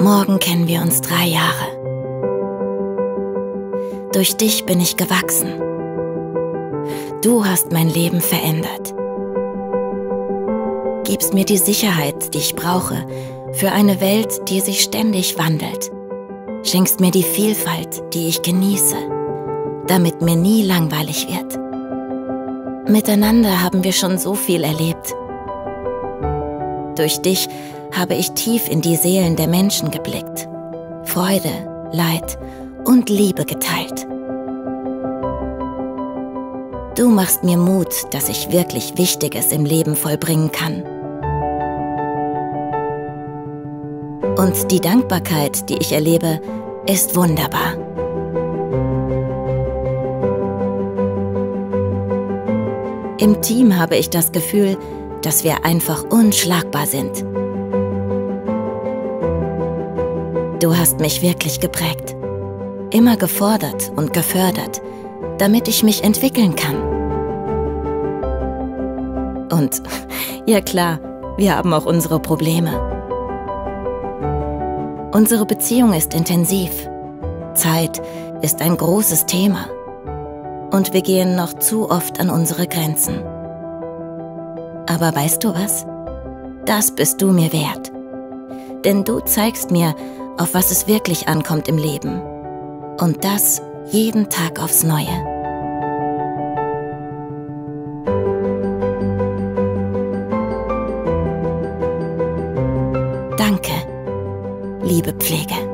Morgen kennen wir uns drei Jahre. Durch dich bin ich gewachsen. Du hast mein Leben verändert. Gibst mir die Sicherheit, die ich brauche, für eine Welt, die sich ständig wandelt. Schenkst mir die Vielfalt, die ich genieße, damit mir nie langweilig wird. Miteinander haben wir schon so viel erlebt. Durch dich habe ich tief in die Seelen der Menschen geblickt, Freude, Leid und Liebe geteilt. Du machst mir Mut, dass ich wirklich Wichtiges im Leben vollbringen kann. Und die Dankbarkeit, die ich erlebe, ist wunderbar. Im Team habe ich das Gefühl, dass wir einfach unschlagbar sind. Du hast mich wirklich geprägt, immer gefordert und gefördert, damit ich mich entwickeln kann. Und ja klar, wir haben auch unsere Probleme. Unsere Beziehung ist intensiv. Zeit ist ein großes Thema. Und wir gehen noch zu oft an unsere Grenzen. Aber weißt du was? Das bist du mir wert. Denn du zeigst mir, auf was es wirklich ankommt im Leben. Und das jeden Tag aufs Neue. Danke, liebe Pflege.